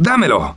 Dámelo.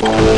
Bye.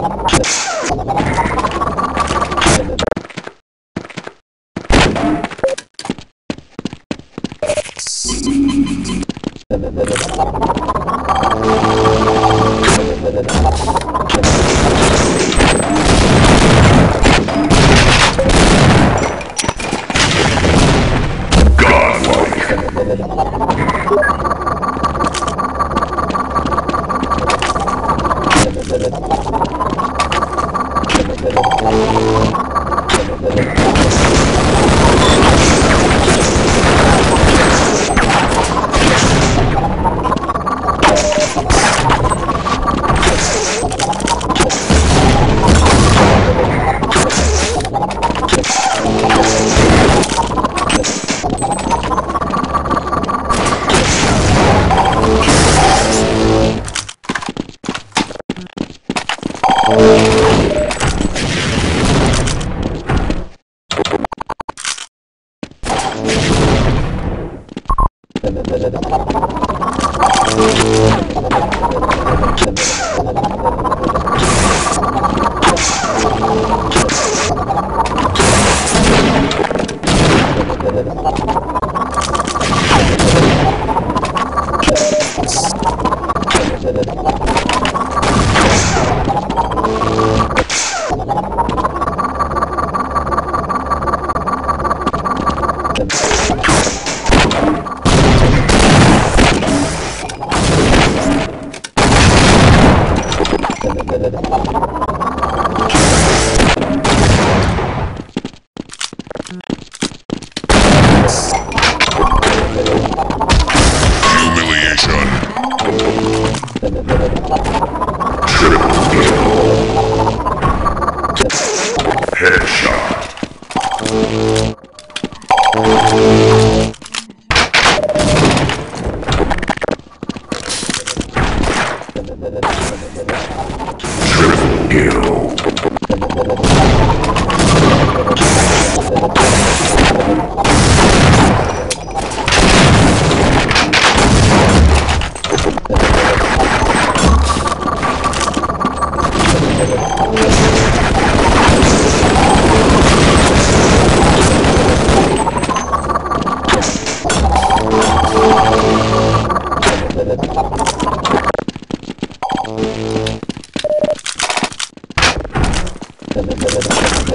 God. だだだだだ。Headshot.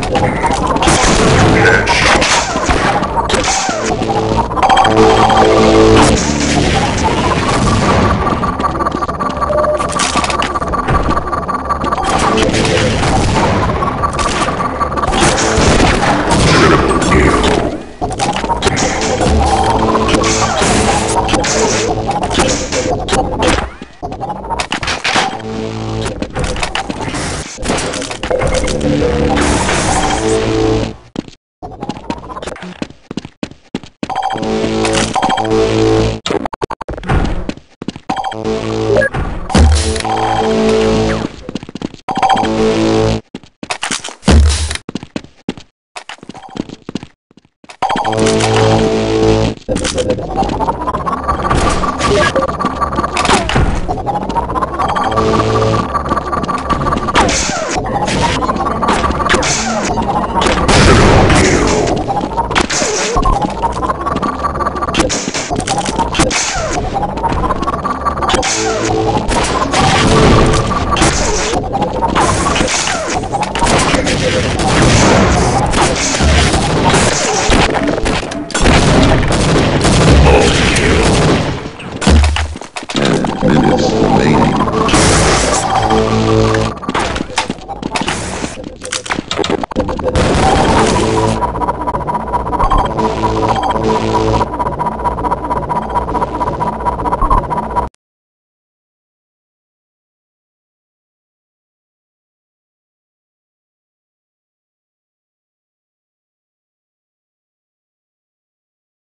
Humiliation.